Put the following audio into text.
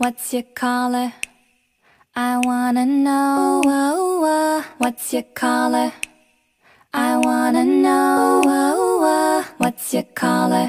What's your color? I wanna know. What's your color? I wanna know. What's your color?